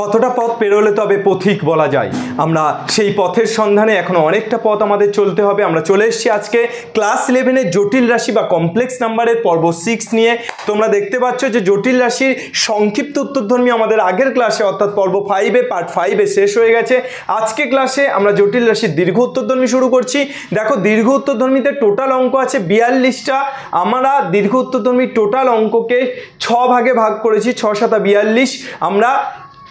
কতটা পথ পেরোলে তবে পথিক বলা যায়। আমরা সেই পথের সন্ধানে এখনও অনেকটা পথ আমাদের চলতে হবে। আমরা চলে এসেছি আজকে ক্লাস ইলেভেনের জটিল রাশি বা কমপ্লেক্স নাম্বারের পর্ব সিক্স নিয়ে। তোমরা দেখতে পাচ্ছ যে জটিল রাশির সংক্ষিপ্ত উত্তরধর্মী আমাদের আগের ক্লাসে অর্থাৎ পর্ব ফাইভে পার্ট ফাইভে শেষ হয়ে গেছে। আজকে ক্লাসে আমরা জটিল রাশির দীর্ঘ উত্তরধর্মী শুরু করছি। দেখো, দীর্ঘ উত্তরধর্মীতে টোটাল অঙ্ক আছে বিয়াল্লিশটা। আমরা দীর্ঘ উত্তরধর্মী টোটাল অঙ্ককে ছ ভাগে ভাগ করেছি, ছ সাতা বিয়াল্লিশ। আমরা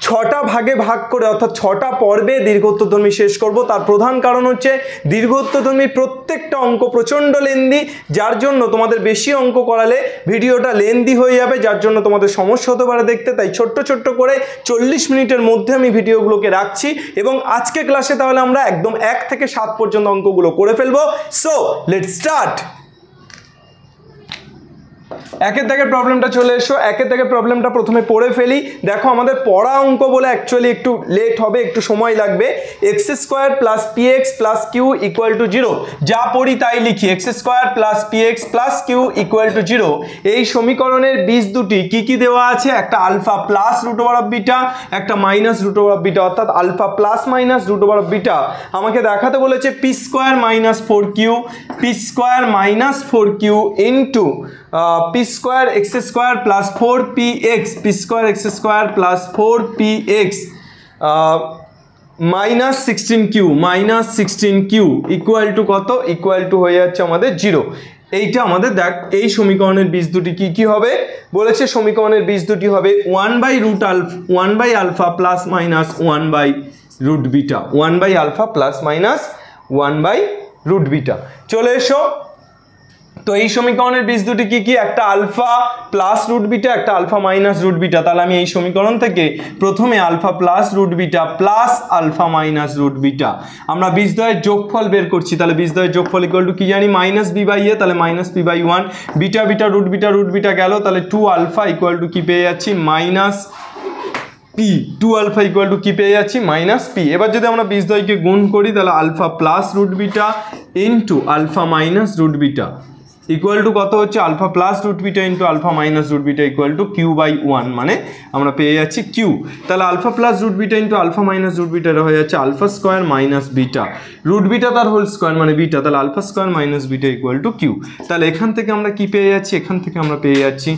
ছটা ভাগে ভাগ করে, অর্থাৎ ছটা পর্বে দীর্ঘোত্তরধর্মী শেষ করব। তার প্রধান কারণ হচ্ছে দীর্ঘোত্তরধর্মীর প্রত্যেকটা অঙ্ক প্রচণ্ড লেন্দি, যার জন্য তোমাদের বেশি অঙ্ক করালে ভিডিওটা লেন্দি হয়ে যাবে, যার জন্য তোমাদের সমস্যা হতে পারে দেখতে। তাই ছোট্ট ছোট্ট করে চল্লিশ মিনিটের মধ্যে আমি ভিডিওগুলোকে রাখছি এবং আজকে ক্লাসে তাহলে আমরা একদম এক থেকে সাত পর্যন্ত অঙ্কগুলো করে ফেলব। সো লেট স্টার্ট একের থেকে প্রবলেমটা চলে এসো একের থেকে প্রবলেমটা প্রথমে পড়ে ফেলি। দেখো, আমাদের পড়া অঙ্ক বলে অ্যাকচুয়ালি একটু লেট হবে, একটু সময় লাগবে। X square plus p x plus q equal to zero যা পড়ি তাই লিখি x square plus p x plus q equal to zero এই সমীকরণের বীজ দুটি কি কি দেওয়া আছে? একটা alpha plus root over of beta একটা minus root over of beta অর্থাৎ alpha plus minus root over of beta আমাকে দেখাতে বলেছে p square minus four q p square minus four q into p square x square plus four p x p square x square plus four p x minus sixteen q minus sixteen q equal to কত? Equal to হয়ে যাচ্ছে আমাদের zero এইটা আমাদের দেখ, এই সমীকরণের বীজ দুটি কি কি হবে? বলেছে সমীকরণের বীজ দুটি হবে one by root alpha one by alpha plus minus one by root beta one by alpha plus minus one by root beta চলে এসো তো এই সমীকরণের বীজ দুটি কি কি? একটা আলফা প্লাস রুট বিটা একটা আলফা মাইনাস রুট বিটা তাহলে আমি এই সমীকরণ থেকে প্রথমে alpha plus root beta plus alpha minus root beta আমরা বীজদ্বয়ের যোগফল বের করছি। তাহলে বীজদ্বয়ের যোগফল ইকুয়াল টু কি জানি? মাইনাস বি বাই এ তাহলে minus b by one beta beta root beta root beta গেল। তাহলে টু আলফা ইকুয়াল টু কি পেয়ে যাচ্ছি? Minus p two alpha equal to কি পেয়ে যাচ্ছি? মাইনাস পি এবার যদি আমরা বীজদ্বয়কে গুণ করি, তাহলে alpha plus root beta into alpha minus root beta equal to কত হচ্ছে? Alpha plus root beta into alpha minus root beta equal to q by one মানে আমরা পেয়ে যাচ্ছি কিউ তাহলে alpha plus root beta into alpha minus root beta হয়ে যাচ্ছে alpha square minus beta root beta তার হোল স্কোয়ার মানে beta তাহলে alpha square minus beta equal to q তাহলে এখান থেকে আমরা কি পেয়ে যাচ্ছি? এখান থেকে আমরা পেয়ে যাচ্ছি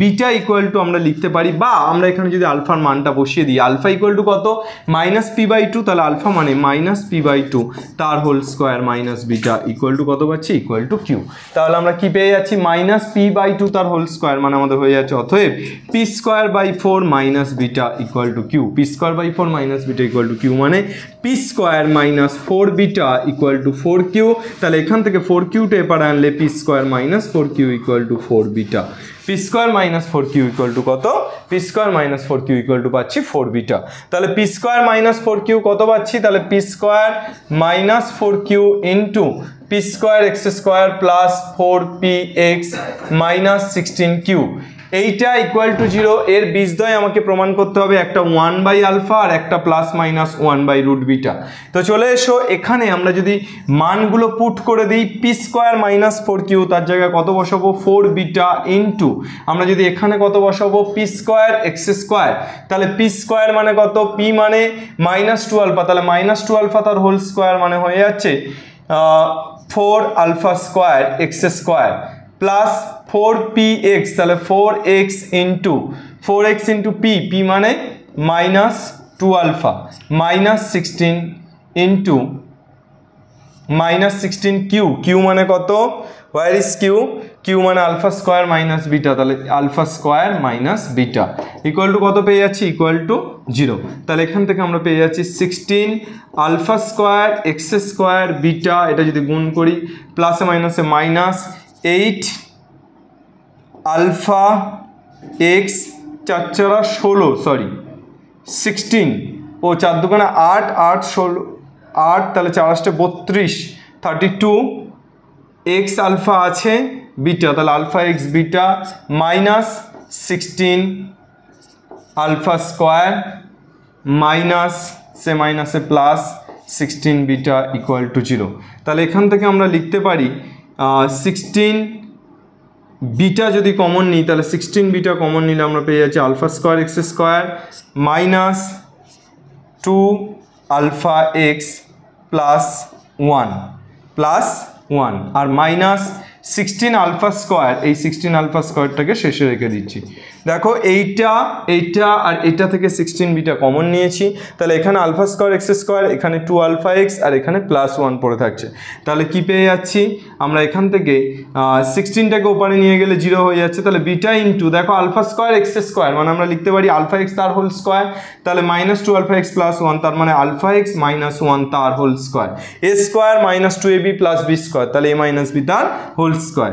বিটা ইকুয়াল টু আমরা লিখতে পারি বা আমরা এখানে যদি আলফার মানটা বসিয়ে দিই আলফা ইকুয়াল টু কত? মাইনাস পি বাই টু তাহলে আলফা মানে মাইনাস পি বাই টু তার whole square minus beta equal to কত পাচ্ছি? ইকুয়াল টু কিউ তাহলে আমরা কি পেয়ে যাচ্ছি? মাইনাস পি বাই টু তার হোল স্কোয়ার মানে আমাদের হয়ে যাচ্ছে অতএব p square by four minus beta equal to q p square by four minus beta equal to q মানে p square minus four beta equal to four q তাহলে এখান থেকে ফোর কিউটা এপারে আনলে p square minus four q equal to four beta p square minus four q equal to কত? P square minus four q equal to পাচ্ছি four beta তাহলে p square minus four q কত পাচ্ছি? তাহলে p square minus four q into p square x square plus four p x minus sixteen q এইটা equal to zero এর বীজদ্বয় আমাকে প্রমাণ করতে হবে একটা ওয়ান বাই আলফা আর একটা plus minus one by root beta তো চলে এসো, এখানে আমরা যদি মানগুলো পুট করে দিই p square minus four q তার জায়গায় কত বসাবো? ফোর বিটা ইন্টু আমরা যদি এখানে কত বসাবো? পি স্কোয়ার এক্স স্কোয়ার তাহলে পি স্কোয়ার মানে কত? পি মানে মাইনাস টু আলফা তাহলে মাইনাস টু আলফা তার হোল স্কোয়ার মানে হয়ে যাচ্ছে। Four alpha square x square plus four p x, তাহলে four x into, four x into p p মানে minus two alpha, minus sixteen into, minus sixteen q q মানে কত? Where is q Q মানে alpha square minus beta তাহলে alpha square minus beta equal to কত পেয়ে যাচ্ছি? Equal to zero তাহলে এখান থেকে আমরা পেয়ে যাচ্ছি sixteen alpha square x square beta এটা যদি গুণ করি প্লাসে মাইনাসে মাইনাস এইট আলফা এক্স চার চারা ষোলো সরি সিক্সটিন ও চার দোকানে আট আট ষোলো, আট, তাহলে চার আসতে বত্রিশ। থার্টি টু এক্স আলফা আছে বিটা, তাহলে alpha x beta minus sixteen alpha square minus, সে মাইনাসে plus sixteen beta equal to zero তাহলে এখান থেকে আমরা লিখতে পারি সিক্সটিন বিটা যদি কমন নিই, তাহলে সিক্সটিন বিটা কমন নিলে আমরা পেয়ে যাচ্ছি alpha square x square minus two alpha x plus one plus one. আর মাইনাস সিক্সটিন আলফা স্কোয়ার এই সিক্সটিন আলফা স্কোয়ারটাকে শেষে রেখে দিচ্ছি। দেখো এইটা এইটা আর এটা থেকে সিক্সটিন বিটা কমন নিয়েছি। তাহলে এখানে আলফা স্কোয়ার এক্স স্কোয়ার এখানে টু আলফা এক্স আর এখানে প্লাস ওয়ান পড়ে থাকছে। তাহলে কি পেয়ে যাচ্ছি? আমরা এখান থেকে সিক্সটিনটাকে ওপারে নিয়ে গেলে জিরো হয়ে যাচ্ছে। তাহলে বিটা ইন্টু দেখো আলফা স্কোয়ার এক্স স্কোয়ার মানে আমরা লিখতে পারি আলফা এক্স তার হোল স্কোয়ার তাহলে minus two alpha x plus one তার মানে আলফা এক্স মাইনাস ওয়ান তার whole square a square minus two a b plus b square তাহলে এ মাইনাস বি তার whole square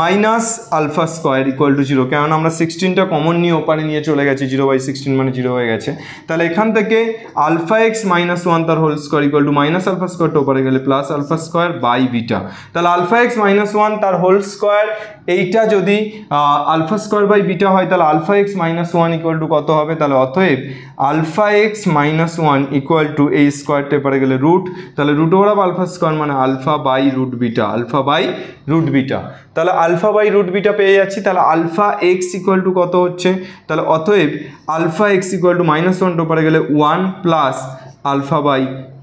minus alpha square equal to zero কেননা আমরা সিক্সটিনটা common নিয়ে ওপারে নিয়ে চলে গেছে জিরো বাই সিক্সটিন মানে জিরো হয়ে গেছে। তাহলে এখান থেকে আলফা এক্স মাইনাস ওয়ান তার whole square equal to minus alpha স্কোয়ারটা ওপারে গেলে plus alpha square by beta তাহলে আলফা এক্স মাইনাস ওয়ান তার হোল স্কোয়ার এইটা যদি আলফা স্কোয়ার বাই বিটা হয়, তাহলে alpha x minus one equal to কত হবে? তাহলে অতএব alpha x minus one equal to এই স্কোয়ারটা এপারে গেলে রুট তাহলে রুট ওভার আলফা স্কোয়ার মানে alpha by root beta alpha by root beta তাহলে আলফা বাই রুট বিটা পেয়ে যাচ্ছি, তাহলে আলফা এক্স ইকুয়াল টু কত হচ্ছে? তাহলে অতএব alpha x equal to minus ওয়ানটা ওপারে গেলে one plus alpha by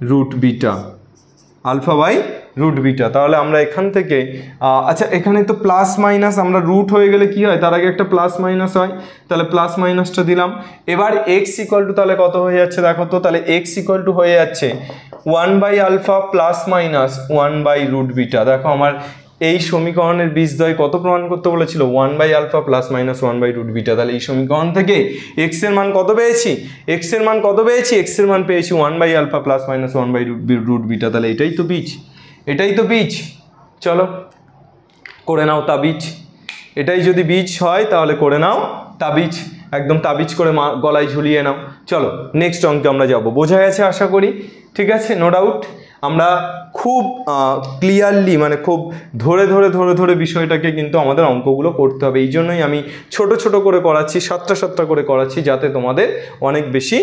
root beta alpha by root beta তাহলে আমরা এখান থেকে আচ্ছা এখানে তো প্লাস মাইনাস আমরা রুট হয়ে গেলে কি হয়? তার আগে একটা প্লাস মাইনাস হয়। তাহলে প্লাস মাইনাসটা দিলাম। এবার এক্স ইকুয়াল টু তাহলে কত হয়ে যাচ্ছে দেখো তো? তাহলে এক্স ইকুয়াল টু হয়ে যাচ্ছে one by alpha plus minus one by root beta দেখো আমার এই সমীকরণের বীজদ্বয় কত প্রমাণ করতে বলেছিল? One by alpha plus minus one by root beta তাহলে এই সমীকরণ থেকে এক্সের মান কত পেয়েছি? এক্সের মান কত পেয়েছি? এক্সের মান পেয়েছি one by alpha plus minus one by root beta তাহলে এটাই তো বীজ। এটাই তো বীজ। চলো, করে নাও তাবিজ। এটাই যদি বীজ হয়, তাহলে করে নাও তাবিজ। একদম তাবিজ করে গলায় ঝুলিয়ে নাও। চলো নেক্সট অঙ্কে আমরা যাব। বোঝা গেছে আশা করি? ঠিক আছে? নো ডাউট আমরা খুব ক্লিয়ারলি মানে খুব ধরে ধরে ধরে ধরে বিষয়টাকে কিন্তু আমাদের অঙ্কগুলো করতে হবে। এই জন্যই আমি ছোট ছোট করে করাচ্ছি, সাতটা সাতটা করে করাচ্ছি যাতে তোমাদের অনেক বেশি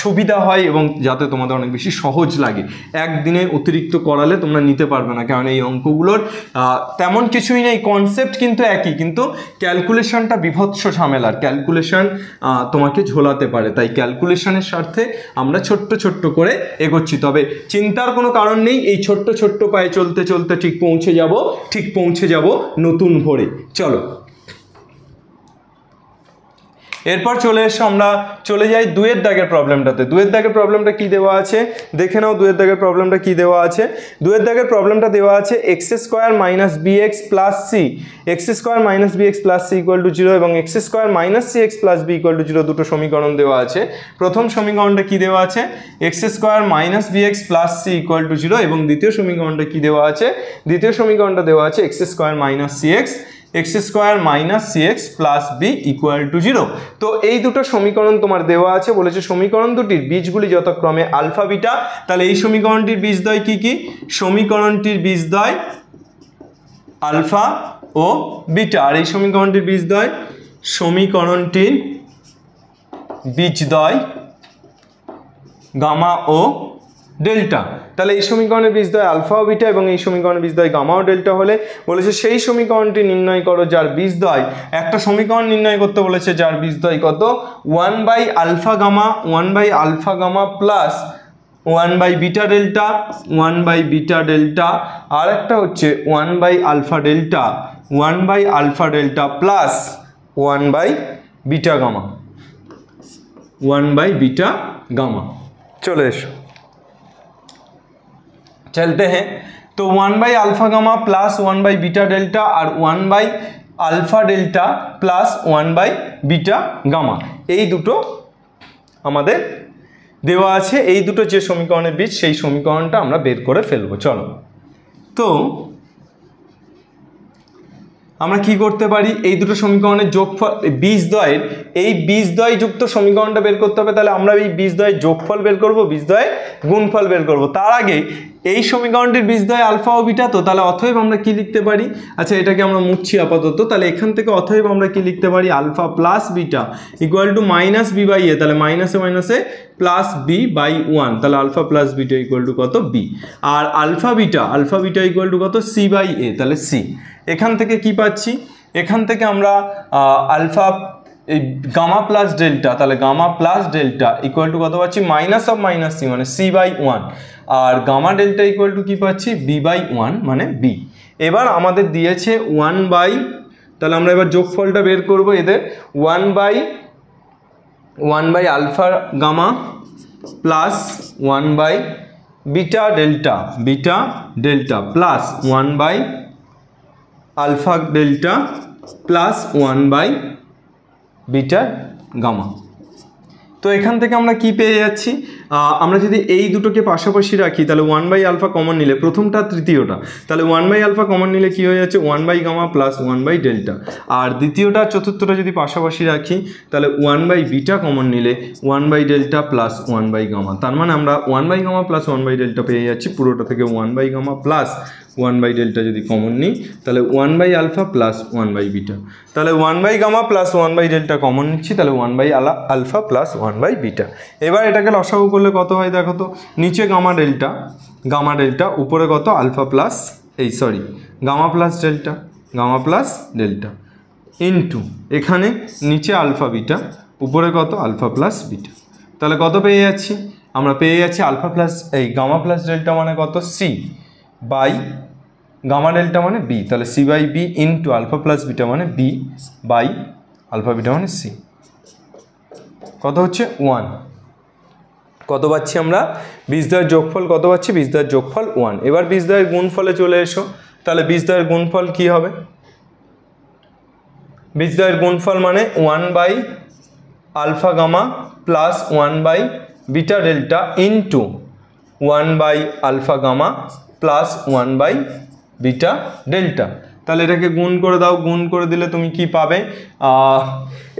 সুবিধা হয় এবং যাতে তোমাদের অনেক বেশি সহজ লাগে। একদিনে অতিরিক্ত করালে তোমরা নিতে পারবে না, কারণ এই অঙ্কগুলোর তেমন কিছুই নেই। কনসেপ্ট কিন্তু একই, কিন্তু ক্যালকুলেশনটা বিভৎস ঝামেলার। ক্যালকুলেশন তোমাকে ঝোলাতে পারে। তাই ক্যালকুলেশনের স্বার্থে আমরা ছোট্ট ছোট্ট করে এগোচ্ছি। তবে চিন্তার কোনো কারণ নেই, এই ছোট্ট ছোট্ট ছোট্ট পায়ে চলতে চলতে ঠিক পৌঁছে যাব ঠিক পৌঁছে যাব নতুন ভোরে। চলো। এরপর চলে এসে আমরা চলে যাই দুয়ের দাগের প্রবলেমটাতে। দুয়ের দাগের প্রবলেমটা কি দেওয়া আছে? দেখে নাও দুয়ের দাগের প্রবলেমটা কি দেওয়া আছে। দুয়ের দাগের প্রবলেমটা দেওয়া আছে x square minus b x plus c x square minus b x plus c equal to zero এবং x square minus c x plus b equal to zero দুটো সমীকরণ দেওয়া আছে। প্রথম সমীকরণটা কি দেওয়া আছে? X square minus b x plus c equal to zero এবং দ্বিতীয় সমীকরণটা কি দেওয়া আছে? দ্বিতীয় সমীকরণটা দেওয়া আছে x square minus c x x square minus c x plus b equal to zero. তো এই দুটো সমীকরণ তোমার দেওয়া আছে, বলেছে সমীকরণ দুটির বীজগুলি যথাক্রমে আলফা, বিটা। তাহলে এই সমীকরণটির বীজদ্বয় কি কি? সমীকরণটির বীজদ্বয় আলফা ও বিটা। আর এই সমীকরণটির বীজদ্বয় সমীকরণটির বীজদ্বয় গামা ও ডেল্টা। তাহলে এই সমীকরণের বীজদ্বয় আলফা ও বিটা এবং এই সমীকরণের বীজদ্বয় গামা ও ডেল্টা হলে বলেছে সেই সমীকরণটি নির্ণয় করো যার বীজদ্বয় একটা সমীকরণ নির্ণয় করতে বলেছে যার বীজদ্বয় কত? One by alpha gamma one by alpha gamma plus one by beta delta one by beta delta আর একটা হচ্ছে one by alpha delta one by alpha delta plus one by beta gamma one by beta gamma চলে এসো। चलते हैं तो one by alpha gamma plus one by beta delta और one by alpha delta plus one by beta gamma এই দুটো আমাদের দেওয়া আছে এই দুটো যে সমীকরণের বীজ সেই সমীকরণটা আমরা বের করে ফেলবো চলো তো আমরা কি করতে পারি এই দুটো সমীকরণের যোগফল বীজদ্বয়ের এই যুক্ত সমীকরণটা বের করতে হবে, তাহলে আমরা এই বীজদ্বয়ের যোগফল বের করব বীজদ্বয়ের গুণফল বের করব। তার আগে এই সমীকরণটির বীজদ্বয় আলফা ও বিটা তো, তাহলে অথব আমরা কি লিখতে পারি? আচ্ছা এটাকে আমরা মুছছি আপাতত, তাহলে এখান থেকে অথব আমরা কি লিখতে পারি? Alpha plus beta equal to minus b by a, তাহলে মাইনাসে মাইনাসে প্লাস বি বাই ওয়ান, তাহলে alpha plus beta equal to কত? B. R alpha beta alpha beta equal to কত? সি বাই এ, তাহলে সি। এখান থেকে কি পাচ্ছি? এখান থেকে আমরা আলফা এই গামা প্লাস ডেল্টা তাহলে gamma plus delta equal to কত পাচ্ছি? মাইনাস অফ মাইনাস সি মানে সি বাই ওয়ান আর গামা ডেল্টা ইকুয়াল টু কী পাচ্ছি? বি বাই ওয়ান মানে বি এবার আমাদের দিয়েছে ওয়ান বাই তাহলে আমরা এবার যোগফলটা বের করব এদের। One by one by alpha gamma plus one by beta delta beta delta plus one by alpha delta plus one by beta gamma. তো এখান থেকে আমরা কি পেয়ে যাচ্ছি? আমরা যদি এই দুটোকে পাশাপাশি রাখি তাহলে ওয়ান বাই আলফা কমন নিলে প্রথমটা তৃতীয়টা তাহলে ওয়ান বাই আলফা কমন নিলে কি হয়ে যাচ্ছে one by gamma plus one by delta আর দ্বিতীয়টা চতুর্থটা যদি পাশাপাশি রাখি তাহলে ওয়ান বাই বিটা কমন নিলে one by delta plus one by gamma তার মানে আমরা one by gamma plus one by delta পেয়ে যাচ্ছি পুরোটা থেকে one by gamma plus one by delta যদি কমন নিই তাহলে one by alpha plus one by beta তাহলে one by gamma plus one by delta common নিচ্ছি তাহলে ওয়ান বাই আলা alpha plus one by beta এবার এটাকে লসাগু করলে কত হয় দেখো তো? নিচে গামা ডেল্টা গামা ডেল্টা, উপরে কত? আলফা প্লাস এই sorry gamma plus delta, gamma plus delta. Into এখানে নিচে আলফা বিটা, উপরে কত? Alpha plus beta. তাহলে কত পেয়ে যাচ্ছি? আমরা পেয়ে যাচ্ছি আলফা প্লাস, এই গামা প্লাস ডেল্টা মানে কত? সি বাই গামা ডেল্টা মানে বি তাহলে c by b into alpha plus beta মানে বি বাই আলফা বিটা মানে সি কত হচ্ছে? ওয়ান কত পাচ্ছি আমরা? বীজদ্বয়ের যোগফল কত পাচ্ছি? বীজদ্বয়ের যোগফল ওয়ান এবার বীজদ্বয়ের গুণফলে চলে এসো। তাহলে বীজদ্বয়ের গুণফল কি হবে? বীজদ্বয়ের গুণফল মানে one by alpha gamma plus one by beta delta into one by alpha gamma plus one by beta delta তাহলে এটাকে গুণ করে দাও, গুণ করে দিলে তুমি কি পাবে?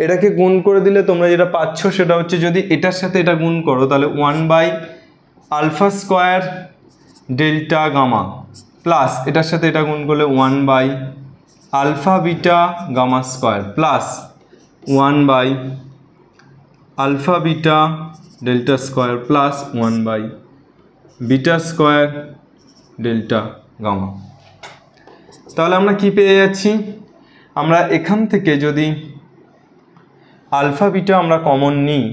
এটাকে গুণ করে দিলে তোমরা যেটা পাচ্ছ সেটা হচ্ছে যদি এটার সাথে এটা গুণ করো, তাহলে one by alpha square delta gamma plus এটার সাথে এটা গুণ করলে one by alpha beta gamma square plus one by alpha beta delta square plus one by beta square delta gamma তাহলে আমরা কি পেয়ে যাচ্ছি? আমরা এখান থেকে যদি আলফা বিটা আমরা কমন নিই,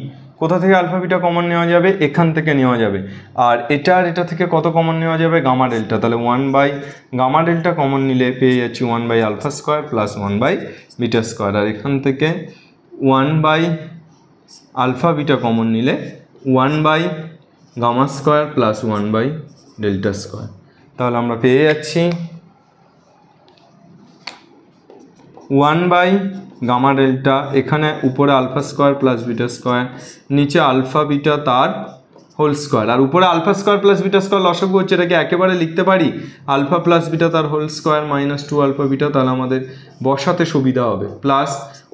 কোথা থেকে আলফা বিটা কমন নেওয়া যাবে? এখান থেকে নেওয়া যাবে। আর এটা আর এটা থেকে কত কমন নেওয়া যাবে? Gamma delta. তাহলে one by gamma delta common নিলে পেয়ে যাচ্ছি one by alpha square plus one by beta square আর এখান থেকে one by alpha beta common নিলে one by gamma square plus one by delta square তাহলে আমরা পেয়ে যাচ্ছি ওয়ান বাই গামা ডেল্টা, এখানে উপরে alpha square plus beta square, নিচে আলফা বিটা তার হোল স্কোয়ার। আর উপরে alpha square plus beta square লসগু হচ্ছে, এটাকে একেবারে লিখতে পারি? আলফা প্লাস বিটা তার whole square minus two alpha beta, তাহলে আমাদের বসাতে সুবিধা হবে। Plus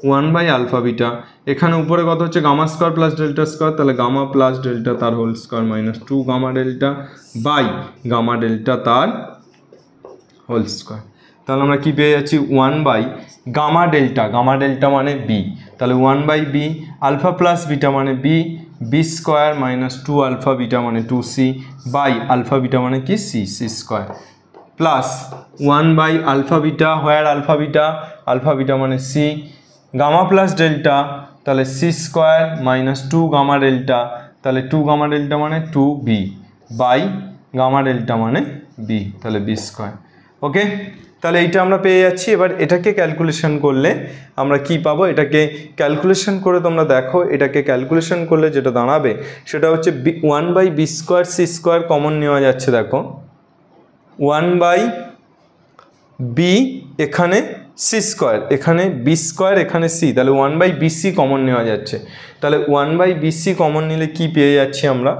one by alpha beta, এখানে উপরে কত হচ্ছে? Gamma square plus delta square, তাহলে গামা প্লাস ডেল্টা তার whole square minus two gamma delta by gamma delta তার হোল স্কোয়ার। তাহলে আমরা কি পেয়ে যাচ্ছি? One by gamma delta gamma delta মানে বি তাহলে one by b alpha plus beta মানে b b square minus two alpha beta মানে two c by alpha beta মানে কি? C c square plus one by alpha beta where alpha beta alpha beta মানে C gamma plus delta, তাহলে c square minus two gamma delta, তাহলে two gamma delta মানে two b by gamma delta মানে B তাহলে B square okay তাহলে এইটা আমরা পেয়ে যাচ্ছি। এবার এটাকে ক্যালকুলেশন করলে আমরা কি পাবো? এটাকে ক্যালকুলেশন করে তোমরা দেখো, এটাকে ক্যালকুলেশন করলে যেটা দাঁড়াবে, সেটা হচ্ছে b one by b square c square common নেওয়া যাচ্ছে, দেখো। ওয়ান বাই বি এখানে সি স্কোয়ার এখানে বি স্কোয়ার এখানে সি তাহলে one by b c common নেওয়া যাচ্ছে। তাহলে ওয়ান বাই বিসি কমন নিলে কি পেয়ে যাচ্ছি আমরা?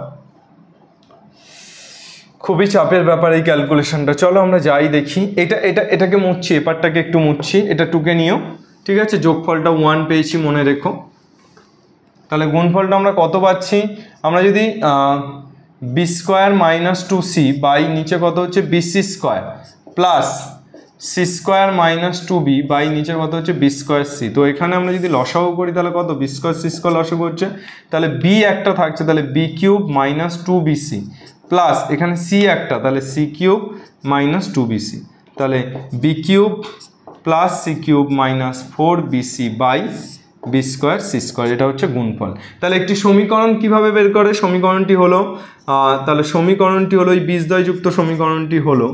খুবই চাপের ব্যাপার এই ক্যালকুলেশনটা চলো আমরা যাই দেখি। এটা এটা, এটাকে মুছছি এপারটাকে একটু মুছছি এটা টুকে নিও। ঠিক আছে? যোগফলটা ওয়ান পেয়েছি, মনে রেখো। তাহলে গুণফলটা আমরা কত পাচ্ছি? আমরা যদি b square minus two c by নিচে কত হচ্ছে? B c square plus c square minus two b by নিচে কত হচ্ছে? বি স্কোয়ার সি তো এখানে আমরা যদি লসাগু করি, তাহলে কত? বি স্কোয়ার সি স্কোয়ার লসাগু হচ্ছে। তাহলে বি একটা থাকছে, তাহলে b cube minus two b c plus এখানে সি একটা, তাহলে c cube minus two b c তাহলে b cube plus c cube minus four b c by b square c square, এটা হচ্ছে গুণফল। তাহলে একটি সমীকরণ কীভাবে বের করে? সমীকরণটি হলো তাহলে সমীকরণটি হলো এই বীজদ্বয়যুক্ত সমীকরণটি হলো,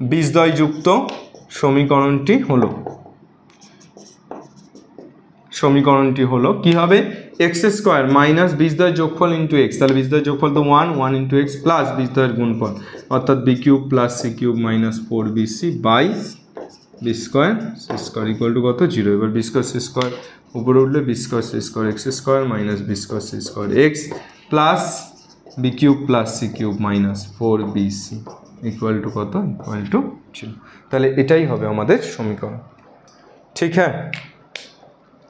বীজদ্বয়যুক্ত সমীকরণটি হলো। সমীকরণটি হলো কি এক্স স্কোয়ার মাইনাস বীজদ্বয়ের যোগফল ইন্টু এক্স তাহলে বীজদ্বয়ের যোগফল তো one one into x plus বীজদ্বয়ের গুণফল। অর্থাৎ b cube plus c cube minus four b c by b square c square equal to কত? জিরো এবার বি স্কোয়ার সি স্কোয়ার উপরে উঠলে b square c square x square minus b square c square x plus b cube plus c cube minus four b c equal to কত? Equal to zero তাহলে এটাই হবে আমাদের সমীকরণ। ঠিক হ্যাঁ?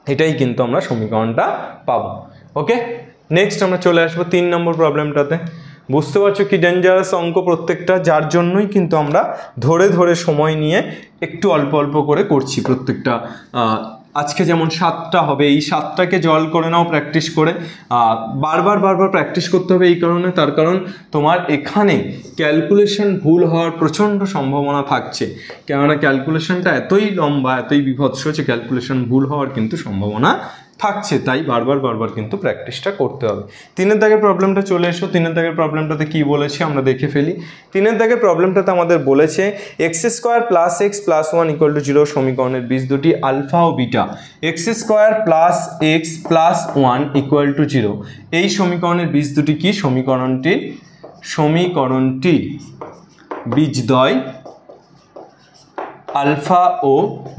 এটাই কিন্তু আমরা সমীকরণটা পাবো ওকে নেক্সট আমরা চলে আসব তিন নম্বর প্রবলেমটাতে বুঝতে পারছ কি ডেঞ্জারাস অঙ্ক প্রত্যেকটা? যার জন্যই কিন্তু আমরা ধরে ধরে সময় নিয়ে একটু অল্প অল্প করে করছি প্রত্যেকটা আজকে যেমন সাতটা হবে, এই সাতটাকে জল করে নাও প্র্যাকটিস করে। বারবার বারবার প্র্যাকটিস করতে হবে এই কারণে, তার কারণ তোমার এখানে ক্যালকুলেশন ভুল হওয়ার প্রচণ্ড সম্ভাবনা থাকছে। কেননা ক্যালকুলেশনটা এতই লম্বা, এতই বিভৎস যে ক্যালকুলেশন ভুল হওয়ার কিন্তু সম্ভাবনা থাকছে, তাই বারবার বারবার কিন্তু প্র্যাকটিসটা করতে হবে। তিনের দাগের প্রবলেমটা চলে এসো, তিনের দাগের প্রবলেমটাতে কি বলেছে আমরা দেখে ফেলি। তিনের দাগের প্রবলেমটাতে আমাদের বলেছে x square plus x plus one equal to zero সমীকরণের বীজ দুটি alpha O beta x square plus x plus one equal to zero এই সমীকরণের বীজ দুটি কি? সমীকরণটি সমীকরণটি বীজদ্বয় আলফা ও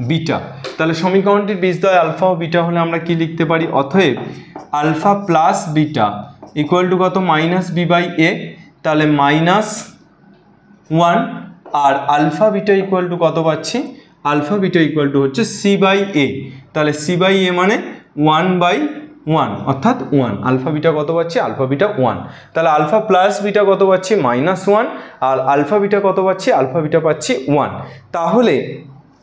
বিটা। তাহলে সমীকরণটির বীজদ্বয় আলফা ও বিটা হলে আমরা কি লিখতে পারি? অতএব alpha plus beta equal to কত? মাইনাস বি বাই এ তাহলে মাইনাস ওয়ান আর আলফা বিটা ইকুয়াল টু কত পাচ্ছি? আলফা বিটা ইকুয়াল টু হচ্ছে সি বাই এ তাহলে সি বাই এ মানে ওয়ান বাই ওয়ান অর্থাৎ ওয়ান আলফা বিটা কত পাচ্ছি? আলফা বিটা ওয়ান তাহলে আলফা প্লাস বিটা কত পাচ্ছি? মাইনাস ওয়ান আর আলফা বিটা কত পাচ্ছি? আলফা বিটা পাচ্ছি ওয়ান তাহলে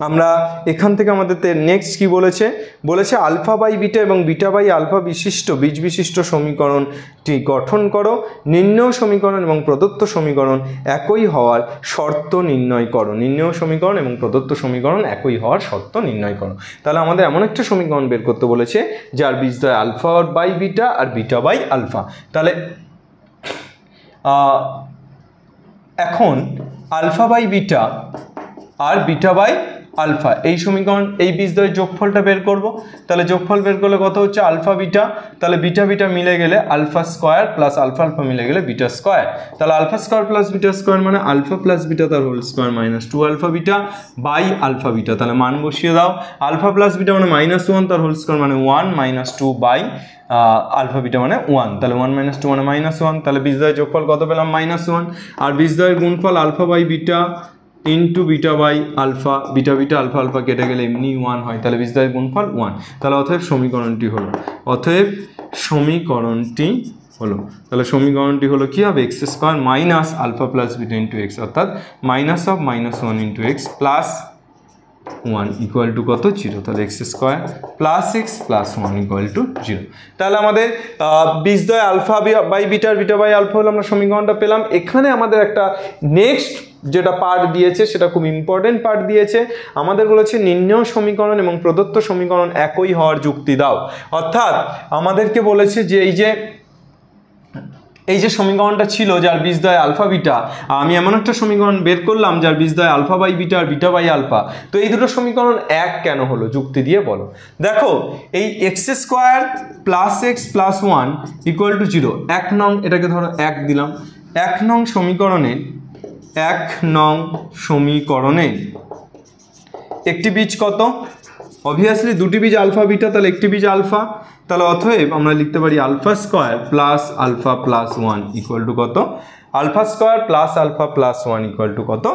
আমরা এখান থেকে আমাদের নেক্সট কি বলেছে? বলেছে আলফা বাই বিটা এবং বিটা বাই আলফা বিশিষ্ট বীজ বিশিষ্ট সমীকরণটি গঠন করো। নির্ণয় সমীকরণ এবং প্রদত্ত সমীকরণ একই হওয়ার শর্ত নির্ণয় করো। নির্ণয় সমীকরণ এবং প্রদত্ত সমীকরণ একই হওয়ার শর্ত নির্ণয় করো। তাহলে আমাদের এমন একটা সমীকরণ বের করতে বলেছে, যার বীজদ্বয় আলফা বাই বিটা আর বিটা বাই আলফা। তাহলে এখন আলফা বাই বিটা আর বিটা বাই আলফা। এই সমীকরণ, এই বীজদ্বয়ের যোগফলটা বের করব। তাহলে যোগফল বের করলে কত হচ্ছে? Alpha beta. তাহলে বিটা বিটা মিলে গেলে alpha square plus alpha alpha মিলে গেলে বিটা স্কোয়ার। তাহলে alpha square plus beta square মানে আলফা প্লাস বিটা তার whole square minus two alpha beta by alpha beta. তাহলে মান বসিয়ে দাও। আলফা প্লাস বিটা মানে মাইনাস ওয়ান, তার হোল স্কোয়ার মানে one, minus two by alpha beta মানে ওয়ান। তাহলে ওয়ান মাইনাস টু মানে মাইনাস ওয়ান। তাহলে বীজদ্বয়ের যোগফল কত পেলাম? Minus one. আর বীজদ্বয়ের গুণফল alpha by beta into beta by alpha beta beta alpha alpha কেটে গেলে এমনি ওয়ান হয়। তাহলে বীজদ্বয়ের গুণফল ওয়ান তাহলে অতএব সমীকরণটি হলো। অতএব সমীকরণটি হলো। তাহলে সমীকরণটি হলো কি হবে? X square minus alpha plus beta into x অর্থাৎ minus of minus one into x plus one equal to কত? জিরো তাহলে x square plus x plus one equal to zero তাহলে আমাদের আহ, বীজদ্বয় আলফা বাই বিটার বিটা বাই আলফা হলে আমরা সমীকরণটা পেলাম। এখানে আমাদের একটা নেক্সট যেটা পার্ট দিয়েছে সেটা খুব ইম্পর্টেন্ট পার্ট দিয়েছে। আমাদের বলেছে নির্ণয় সমীকরণ এবং প্রদত্ত সমীকরণ একই হওয়ার যুক্তি দাও। অর্থাৎ আমাদেরকে বলেছে যে এই যে এই যে সমীকরণটা ছিল যার বীজদ্বয় আলফা বিটা, আমি এমন একটা সমীকরণ বের করলাম যার বীজদ্বয় আলফা বাই বিটা আর বিটা বাই আলফা। তো এই দুটো সমীকরণ এক কেন হলো? যুক্তি দিয়ে বলো। দেখো, এই x square plus x plus one equal to zero এক নং, এটাকে ধরো এক দিলাম। এক নং সমীকরণে এক নং সমীকরণে। একটি বীজ কত? অবভিয়াসলি দুটি বীজ আলফা, বিটা, তাহলে একটি বীজ আলফা। তাহলে অতএব আমরা লিখতে পারি alpha square plus alpha plus one equal to কত? Alpha square plus alpha plus one equal to কত?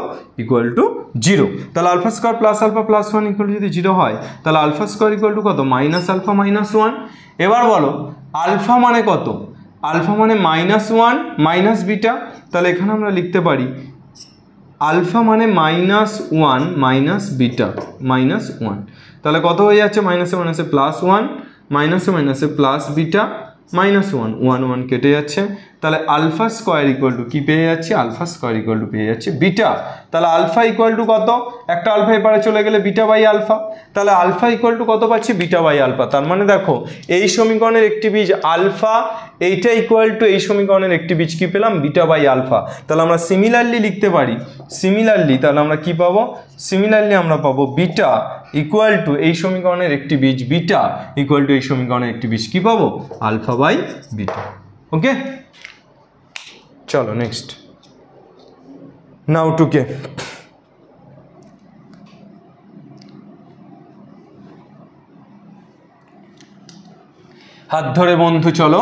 ইকুয়াল টু জিরো তাহলে alpha square plus alpha plus one equal যদি জিরো হয়, তাহলে আলফা স্কোয়ার ইকুয়াল টু কত? Minus alpha minus one এবার বলো, alpha মানে কত? আলফা মানে মাইনাস ওয়ান মাইনাস বিটা। তাহলে এখানে আমরা লিখতে পারি আলফা মানে minus one, minus beta, minus one. তাহলে কত হয়ে যাচ্ছে? মাইনাসে মাইনাসে প্লাস ওয়ান, মাইনাসে মাইনাসে plus beta, minus one. One one কেটে যাচ্ছে। তাহলে আলফা স্কোয়ার ইকুয়াল টু কী পেয়ে যাচ্ছি? আলফা স্কোয়ার ইকুয়াল টু পেয়ে যাচ্ছি বিটা। তাহলে আলফা ইকুয়াল টু কত? একটা আলফা এপারে চলে গেলে বিটা বাই আলফা। তাহলে আলফা ইকুয়াল টু কত পাচ্ছি? Beta by alpha. তার মানে দেখো, এই সমীকরণের একটি বীজ আলফা, এইটা ইকুয়াল টু এই সমীকরণের একটি বীজ কি পেলাম? Beta by alpha. তাহলে আমরা সিমিলারলি লিখতে পারি। সিমিলারলি তাহলে আমরা কি পাবো? সিমিলারলি আমরা পাবো বিটা ইকুয়াল টু এই সমীকরণের একটি বীজ বিটা ইকুয়াল টু এই সমীকরণের একটি বীজ কি পাবো? Alpha by beta. ওকে চলো নেক্সট নাও টু কে হাত ধরে বন্ধু চলো,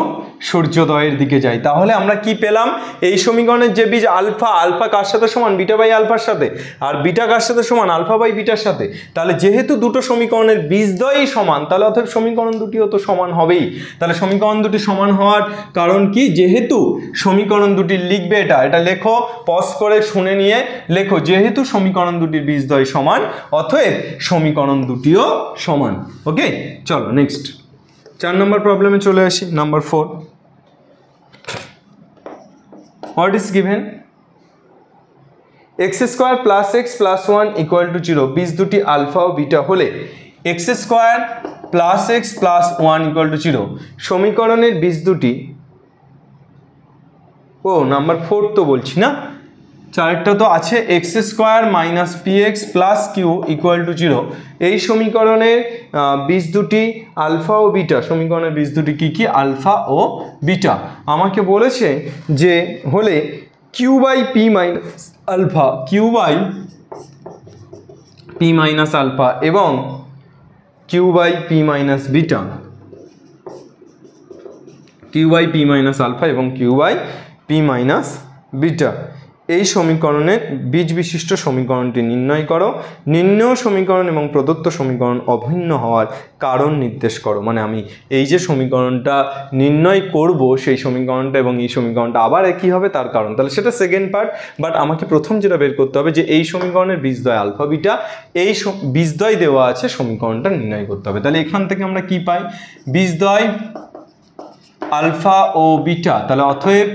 সূর্যোদয়ের দিকে যাই। তাহলে আমরা কি পেলাম? এই সমীকরণের যে বীজ আলফা আলফা কার সাথে সমান? বিটা বাই আলফার সাথে। আর বিটা কার সাথে সমান? আলফা বাই বিটার সাথে। তাহলে যেহেতু দুটো সমীকরণের বীজদ্বয়ই সমান, তাহলে অর্থাৎ সমীকরণ দুটিও তো সমান হবেই। তাহলে সমীকরণ দুটি সমান হওয়ার কারণ কি? যেহেতু সমীকরণ দুটি লিখবে এটা এটা লেখো পজ করে শুনে নিয়ে লেখো, যেহেতু সমীকরণ দুটির বীজদ্বয় সমান, অতএব সমীকরণ দুটিও সমান। ওকে চলো নেক্সট চার নম্বর প্রবলেমে চলে আসি, number four what is given x square plus x plus one equal to zero বীজ দুটি আলফা ও বিটা হলে x square plus x plus one equal to zero সমীকরণের বীজ দুটি ও, নাম্বার ফোর তো বলছি না। চারটা তো আছে x square minus p x plus q equal to zero এই সমীকরণের বীজ দুটি আলফা ও বিটা সমীকরণের বীজ দুটি কী কী? আলফা ও বিটা আমাকে বলেছে যে, হলে q by p minus alpha q by p minus alpha এবং q by p minus beta q by p minus alpha এবং q by p minus beta এই সমীকরণের বীজ বিশিষ্ট সমীকরণটি নির্ণয় করো। নির্ণয় সমীকরণ এবং প্রদত্ত সমীকরণ অভিন্ন হওয়ার কারণ নির্দেশ করো। মানে আমি এই যে সমীকরণটা নির্ণয় করব, সেই সমীকরণটা এবং এই সমীকরণটা আবার একই হবে, তার কারণ। তাহলে সেটা সেকেন্ড পার্ট বাট আমাকে প্রথম যেটা বের করতে হবে যে এই সমীকরণের বীজদ্বয় আলফা বিটা, এই বীজদ্বয় দেওয়া আছে সমীকরণটা নির্ণয় করতে হবে। তাহলে এখান থেকে আমরা কি পাই? বীজদ্বয় আলফা ও বিটা, তাহলে অতএব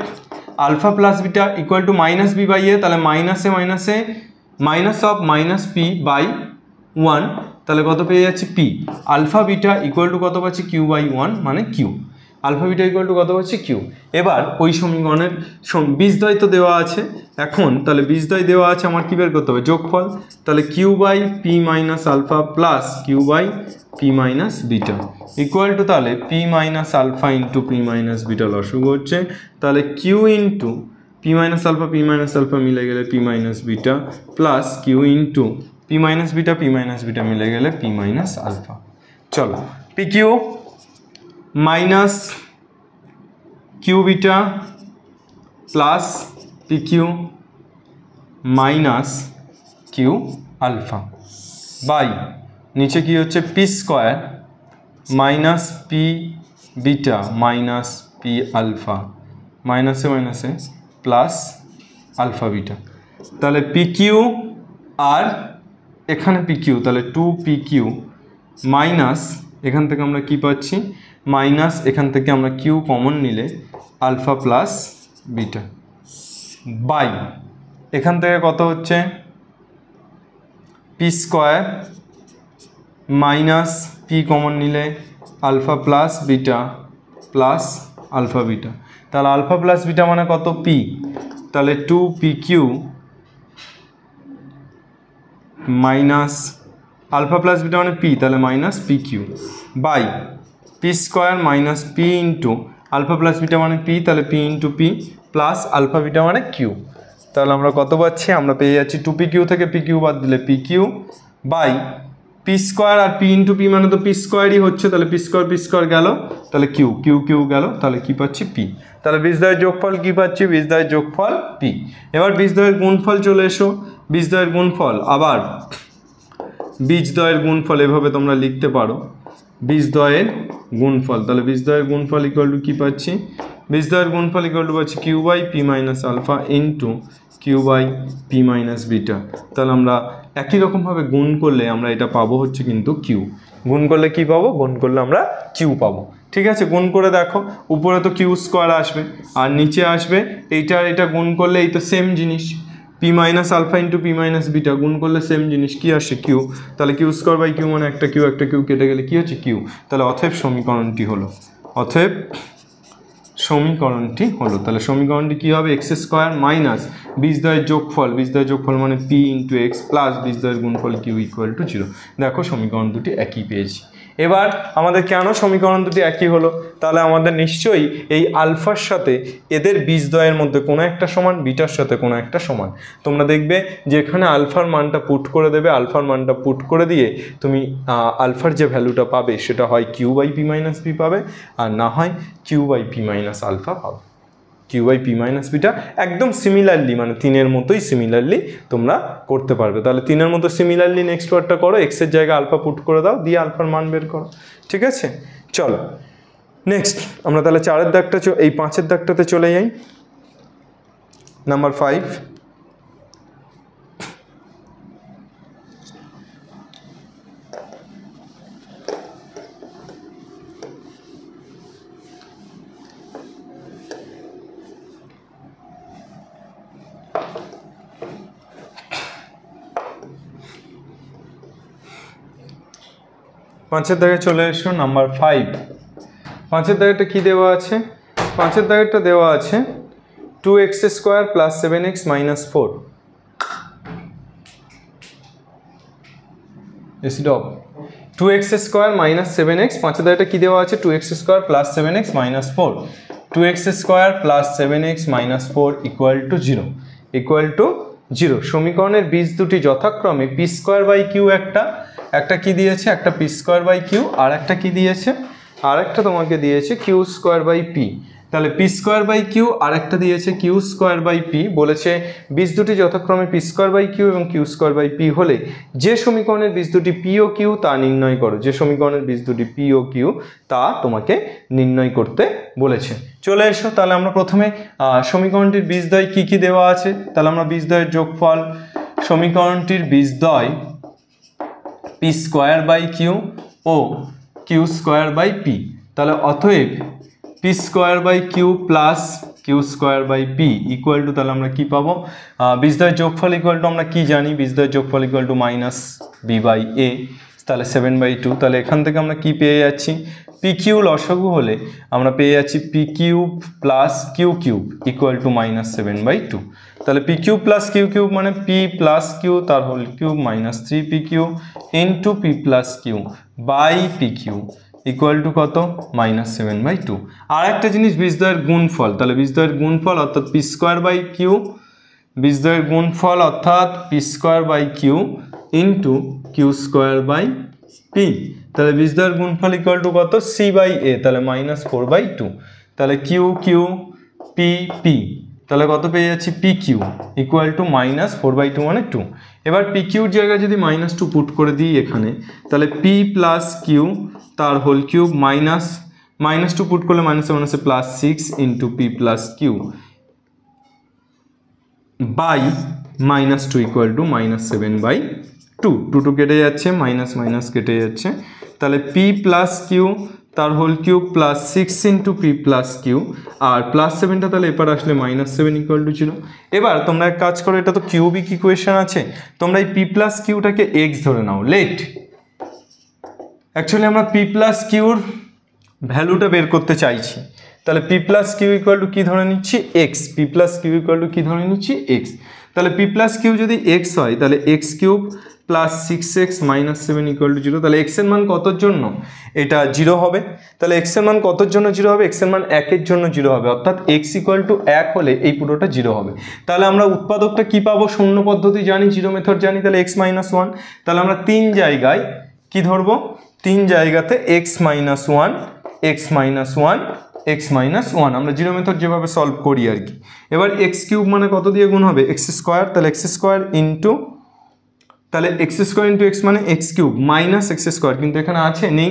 alpha plus beta equal to minus b by a তাহলে মাইনাসে মাইনাসে minus of minus p by one তাহলে কত পেয়ে যাচ্ছে p alpha beta equal to কত পাচ্ছি কিউ বাই ওয়ান মানে q alpha beta equal to কত পাচ্ছি কিউ এবার ওই সমীকরণের বীজদ্বয় তো দেওয়া আছে এখন তাহলে বীজদ্বয় দেওয়া আছে আমার কী বের করতে হবে যোগফল তাহলে q by p minus alpha plus q by p minus beta equal to তাহলে p minus alpha into p minus beta লসুগ হচ্ছে তাহলে q into p minus alpha p minus alpha মিলে গেলে p minus beta plus q into p minus beta p minus beta মিলে গেলে p minus alpha চলো p q minus q beta plus p q minus q alpha by নিচে কি হচ্ছে? P square minus p beta minus p alpha মাইনাসে মাইনাসে plus alpha beta তাহলে P q আর এখানে পি কিউ তাহলে টু পি কিউ মাইনাস এখান থেকে আমরা কি পাচ্ছি? মাইনাস এখান থেকে আমরা কিউ কমন নিলে আলফা প্লাস বিটা। বাই। এখান থেকে কত হচ্ছে? P square minus p common নিলে alpha plus beta plus alpha beta. তাহলে আলফা প্লাস বিটা মানে কত? পি তাহলে two p q minus alpha plus beta মানে পি তাহলে minus p q by. P square minus p into alpha plus beta মানে p তাহলে p into p plus alpha beta মানে q তাহলে আমরা কত পাচ্ছি? আমরা পেয়ে যাচ্ছি টু পি কিউ থেকে পি কিউ বাদ দিলে p q by p square R p into p মানে তো পি স্কোয়ারই হচ্ছে, তাহলে পি স্কোয়ার পি স্কোয়ার গেল, তাহলে কিউ কিউ কিউ গেল, তাহলে কি পাচ্ছি? পি তাহলে বীজদ্বয়ের যোগফল কি পাচ্ছি? বীজদ্বয়ের যোগফল পি এবার বীজদ্বয়ের গুণফল চলে এসো। বীজদ্বয়ের গুণফল আবার বীজদ্বয়ের গুণফল এভাবে তোমরা লিখতে পারো। বীজদ্বয়ের গুণফল। তাহলে বীজদ্বয়ের গুণফল ইকুয়াল টু কী পাচ্ছি? বীজদ্বয়ের গুণফল ইকুয়াল টু পাচ্ছি q by p minus alpha into q by p minus beta তাহলে আমরা একই রকমভাবে গুণ করলে আমরা এটা পাবো হচ্ছে কিন্তু কিউ গুণ করলে কি পাবো? গুণ করলে আমরা কিউ পাবো। ঠিক আছে? গুণ করে দেখো। উপরে তো কিউ স্কোয়ার আসবে। আর নিচে আসবে। এইটা আর এটা গুণ করলে এই তো সেম জিনিস। P minus alpha into p minus beta গুণ করলে সেম জিনিস কি আসে কিউ তাহলে কিউ স্কোয়ার বাই কিউ মানে একটা কিউ একটা কিউ কেটে গেলে কি হচ্ছে কিউ তাহলে অথেব সমীকরণটি হলো। অথেব সমীকরণটি হলো। তাহলে সমীকরণটি কী হবে? এক্স স্কোয়ার মাইনাস বীজদয়ের যোগফল। বীজদয়ের যোগফল মানে পি ইন্টু এক্স প্লাস বীজদয়ের গুণফল কিউ ইকুয়াল টু জিরো দেখো সমীকরণ দুটি একই পেয়েছি। এবার আমাদের কেন সমীকরণ দুটি একই হলো? তাহলে আমাদের নিশ্চয়ই এই আলফার সাথে এদের বীজদ্বয়ের মধ্যে কোনো একটা সমান, বিটার সাথে কোনো একটা সমান। তোমরা দেখবে যেখানে আলফার মানটা পুট করে দেবে, আলফার মানটা পুট করে দিয়ে তুমি আলফার যে ভ্যালুটা পাবে সেটা হয় q by p minus p পাবে, আর না হয় q by p minus alpha পাবে। Q by p minus beta একদম সিমিলারলি মানে তিনের মতোই সিমিলারলি তোমরা করতে পারবে। তাহলে তিনের মতো সিমিলারলি নেক্সট ওয়ার্ডটা করো এক্সের জায়গায় আলফা পুট করে দাও, দিয়ে আলফার মান বের করো, ঠিক আছে? চলো নেক্সট আমরা তাহলে চারের দাগটা এই পাঁচের দাগটাতে চলে যাই। নাম্বার ফাইভ পাঁচের দাগে চলে এসো নাম্বার ফাইভ পাঁচের দাগেরটা কী দেওয়া আছে? পাঁচের দাগেরটা দেওয়া আছে two x square plus seven x minus four AC ডব two x square minus seven x পাঁচের দাগেরটা কী দেওয়া আছে? Two x square plus seven x minus four two x square plus seven x minus four equal to zero equal to zero সমীকরণের বীজ দুটি যথাক্রমে p square by Q একটা একটা কি দিয়েছে? একটা পি স্কোয়ার বাই কিউ আর একটা কি দিয়েছে? আর একটা তোমাকে দিয়েছে কিউ স্কোয়ার বাই পি তাহলে পি স্কোয়ার বাই কিউ আর একটা দিয়েছে কিউ স্কোয়ার বাই পি বলেছে বীজ দুটি যথাক্রমে পি স্কোয়ার বাই কিউ এবং কিউ স্কোয়ার বাই পি হলে যে সমীকরণের বীজ দুটি পি ও কিউ তা নির্ণয় করো। যে সমীকরণের বীজ দুটি পি ও কিউ তা তোমাকে নির্ণয় করতে বলেছে। চলে এসো, তাহলে আমরা প্রথমে সমীকরণটির বীজদ্বয় কী কী দেওয়া আছে? তাহলে আমরা বীজদ্বয়ের যোগফল, সমীকরণটির বীজদ্বয় পি স্কোয়ার বাই কিউ ও কিউ স্কোয়ার বাই পি তাহলে অতএব p square by q plus q square by p equal to তাহলে আমরা কী পাবো? বীজদয়ের যোগফল ইকুয়াল টু আমরা কী জানি? বীজদয়ের যোগফল equal to minus b by a তাহলে সেভেন বাই টু তাহলে এখান থেকে আমরা কি পেয়ে যাচ্ছি? পি কিউ লসাগু হলে আমরা পেয়ে যাচ্ছি p cube plus q cube equal to minus seven by two তাহলে p q plus q cube মানে পি প্লাস কিউ তার whole cube minus three p q into p plus q by p q equal to কত? Minus seven by two আর একটা জিনিস বীজদ্বয়ের গুণফল, তাহলে বীজদ্বয়ের গুণফল অর্থাৎ পি স্কোয়ার বাই কিউ বীজদ্বয়ের গুণফল অর্থাৎ p square by q into q square by P তাহলে বীজদ্বয়ের গুণফল ইকুয়াল টু কত? সি বাই এ তাহলে মাইনাস ফোর বাই টু তাহলে কিউ কিউ পি পি তাহলে কত পেয়ে যাচ্ছি? P Q equal to minus four by two মানে টু এবার পি কিউর জায়গায় যদি মাইনাস টু পুট করে দিই এখানে, তাহলে পি প্লাস কিউ তার whole cube minus minus two put করলে মাইনাসে মাইনাসে plus six into p plus q by minus two equal to minus seven by two two two কেটে যাচ্ছে মাইনাস মাইনাস কেটে যাচ্ছে। তাহলে পি প্লাস কিউ তার whole cube plus six into P plus Q আর plus সেভেনটা তাহলে এবার আসলে মাইনাস সেভেন ইকুয়াল টু ছিল এবার তোমরা এক কাজ করো, এটা তো কিউবিক ইকুয়েশন আছে, তোমরা এই পি প্লাস কিউটাকে এক্স ধরে নাও লেট অ্যাকচুয়ালি আমরা পি প্লাস কিউর ভ্যালুটা বের করতে চাইছি। তাহলে p plus q equal to কী ধরে নিচ্ছি? X p plus q equal to কী ধরে নিচ্ছি? এক্স তাহলে পি প্লাস কিউ যদি এক্স হয়, তাহলে x cube plus six x minus seven equal to zero তাহলে এক্সের মান কতর জন্য? এটা জিরো হবে। তাহলে এক্সের মান কতর জন্য জিরো হবে? এক্সের মান একের জন্য জিরো হবে। অর্থাৎ এক্স ইকুয়াল টু এক হলে এই পুরোটা জিরো হবে। তাহলে আমরা উৎপাদকটা কী পাবো? শূন্য পদ্ধতি জানি জিরো মেথড জানি, তাহলে এক্স মাইনাস ওয়ান তাহলে আমরা তিন জায়গায় কি ধরবো? তিন জায়গাতে x minus one x minus one x minus one আমরা জিরো মেথড যেভাবে সলভ করি আর কি। এবার এক্স কিউব মানে কত দিয়ে গুণ হবে? এক্স স্কোয়ার তাহলে এক্স স্কোয়ার ইন্টু তাহলে এক্স স্কোয়ার ইন্টু এক্স মানে x cube minus x square কিন্তু এখানে আছে নেই,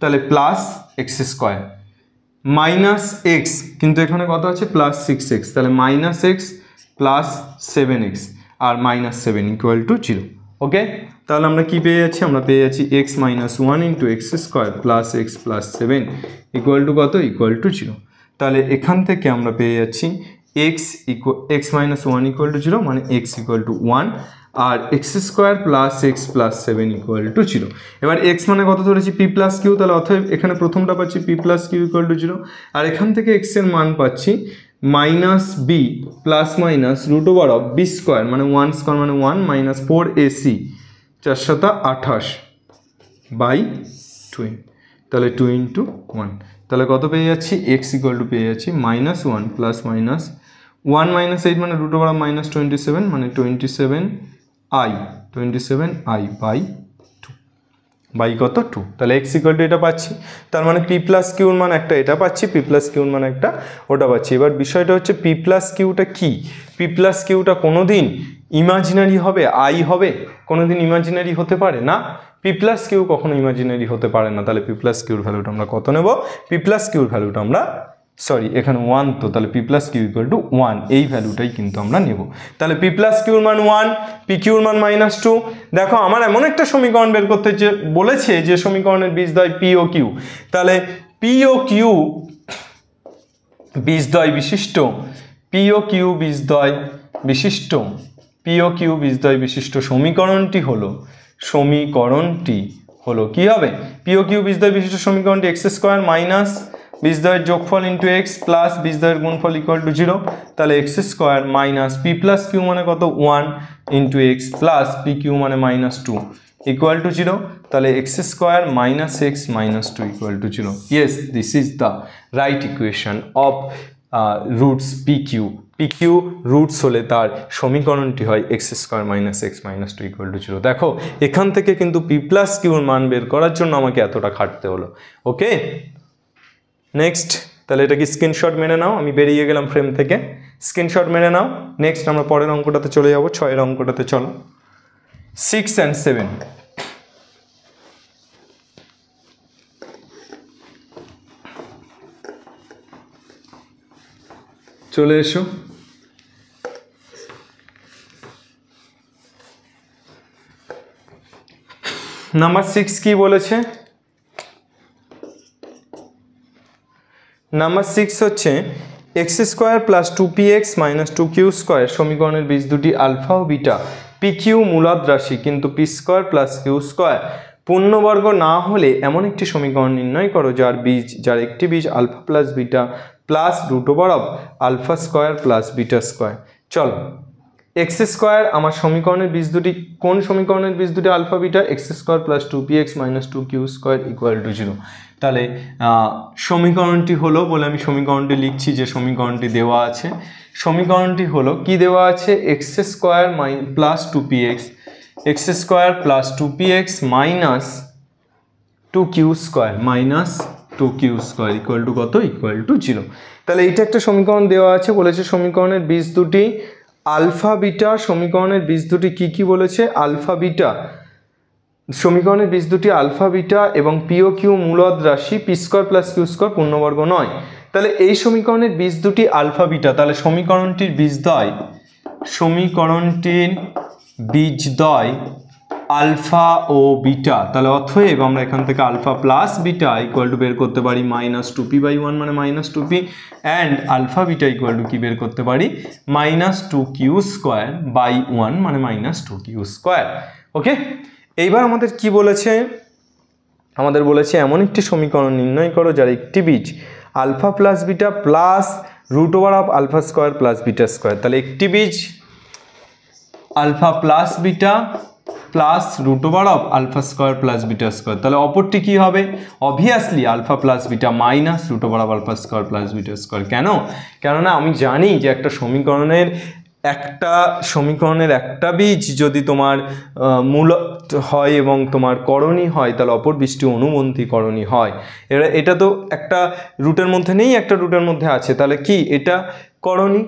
তাহলে plus x square minus x কিন্তু এখানে কত আছে? প্লাস সিক্স এক্স তাহলে minus x plus seven x R minus seven equal to zero okay তাহলে আমরা কি পেয়ে যাচ্ছি? আমরা পেয়ে যাচ্ছি x minus one into x square plus x plus seven equal to কত? ইকুয়াল টু জিরো তাহলে এখান থেকে আমরা পেয়ে যাচ্ছি x equal x minus one equal to zero মানে x equal to one R x square plus x plus seven equal to zero এবার x মানে কত ধরেছি? পি প্লাস কিউ তাহলে অথবা এখানে প্রথমটা পাচ্ছি p plus q equal to zero আর এখান থেকে এক্সের মান পাচ্ছি minus b plus minus root over of b square মানে ওয়ান স্কোয়ার মানে ওয়ান মাইনাস ফোর এসি চারশত আঠাশ বাই টুইন তাহলে টু ইন্টু ওয়ান তাহলে কত পেয়ে যাচ্ছি? এক্স ইকুয়াল টু পেয়ে যাচ্ছি minus one plus minus one minus eight মানে root over minus twenty seven মানে twenty seven i twenty seven i by two by কত টু তাহলে এক্স ইকুয়াল এটা পাচ্ছি, তার মানে পি প্লাস কিউর মান একটা, এটা পাচ্ছি পি প্লাস কিউর মান একটা, ওটা পাচ্ছি। এবার বিষয়টা হচ্ছে পি প্লাস কিউটা কী? পি প্লাস কিউটা কোনো দিন ইমাজিনারি হবে আই হবে কোনো দিন ইমাজিনারি হতে পারে না। পি প্লাস কিউ কখনো ইমাজিনারি হতে পারে না। তাহলে পি প্লাস কিউর ভ্যালুটা আমরা কত নেব? পি প্লাস কিউর ভ্যালুটা আমরা সরি এখানে ওয়ান তো, তাহলে p plus q equal to one এই ভ্যালুটাই কিন্তু আমরা নেব। তাহলে পি প্লাস কিউর মান ওয়ান পি কিউর মান মাইনাস টু দেখো, আমার এমন একটা সমীকরণ বের করতে বলেছে যে সমীকরণের বীজদ্বয় পি ও কিউ তাহলে পি ও কিউ বীজদ্বয় বিশিষ্ট পি ও কিউ বীজদ্বয় বিশিষ্ট। পি ও কিউ বীজদ্বয় বিশিষ্ট সমীকরণটি হলো সমীকরণটি হলো কি হবে? পি ও কিউ বীজদ্বয় বিশিষ্ট সমীকরণটি এক্স স্কোয়ার মাইনাস বীজদ্বয়ের যোগফল ইন্টু এক্স প্লাস বীজদ্বয়ের গুণফল ইকুয়াল টু জিরো তাহলে x square minus p plus q মানে কত? One into x plus p q মানে minus two equal to zero তাহলে x square minus x minus two equal to zero yes this is the right equation of roots p q q roots হলে তার সমীকরণটি হয় x square minus x minus two equal to zero দেখো, এখান থেকে কিন্তু P plus কিউর মান বের করার জন্য আমাকে এতটা খাটতে হলো ওকে নেক্সট তাহলে এটা কি স্ক্রিনশট মেনে নাও, আমি বেরিয়ে গেলাম ফ্রেম থেকে। স্ক্রিনশট মেনে নাও। নেক্সট আমরা পরের অঙ্কটাতে চলে যাব, ছয়ের অঙ্কটাতে চলো। সিক্স অ্যান্ড সেভেন চলে এসো। নাম্বার সিক্স কি বলেছে? নাম্বার সিক্স হচ্ছে x square plus two p x minus two q square সমীকরণের বীজ দুটি আলফা ও বিটা পি কিউ মূলাদ রাশি, কিন্তু p square plus q square পূর্ণবর্গ না হলে এমন একটি সমীকরণ নির্ণয় করো যার বীজ, যার একটি বীজ alpha plus beta plus root of alpha square plus beta square চলো এক্স স্কোয়ার আমার সমীকরণের বীজ দুটি, কোন সমীকরণের বীজ দুটি alpha beta x square plus two p x minus two q square equal to zero তাহলে সমীকরণটি হলো বলে আমি সমীকরণটি লিখছি যে সমীকরণটি দেওয়া আছে। সমীকরণটি হলো কি দেওয়া আছে? X square my plus two p x x square plus two p x minus two q square minus two q square equal to কত? ইকুয়াল টু জিরো তাহলে এইটা একটা সমীকরণ দেওয়া আছে, বলেছে সমীকরণের বীজ দুটি আলফা বিটা, সমীকরণের বীজ দুটি কী কী বলেছে? Alpha beta. সমীকরণের বীজ দুটি আলফা, বিটা এবং পিও কিউ মূলদ রাশি p square plus q square পূর্ণবর্গ নয়। তাহলে এই সমীকরণের বীজ দুটি আলফা, বিটা, তাহলে সমীকরণটির বীজ বীজদ্বয় সমীকরণটির বীজদ্বয় আলফা ও বিটা। তাহলে অথব আমরা এখান থেকে alpha plus beta equal to বের করতে পারি minus two p by one মানে minus two p and alpha, beta equal to কি বের করতে পারি? Minus two q square by one মানে minus two q square okay এইবার আমাদের কি বলেছে? আমাদের বলেছে, এমন একটি সমীকরণ নির্ণয় করো যার একটি বীজ alpha plus beta plus root over of alpha square plus beta square. তাহলে একটি বীজ alpha plus beta plus root over of alpha square plus beta square. তাহলে অপরটি কী হবে? Obviously alpha plus beta minus root over of alpha square plus beta square. কেন? কেননা আমি জানি যে একটা সমীকরণের একটা সমীকরণের একটা বীজ যদি তোমার মূল হয় এবং তোমার করণী হয়, তাহলে অপর বীজটি অনুবন্ধী করণী হয়। এরা, এটা তো একটা রুটের মধ্যে নেই, একটা রুটের মধ্যে আছে। তাহলে কি এটা করণী?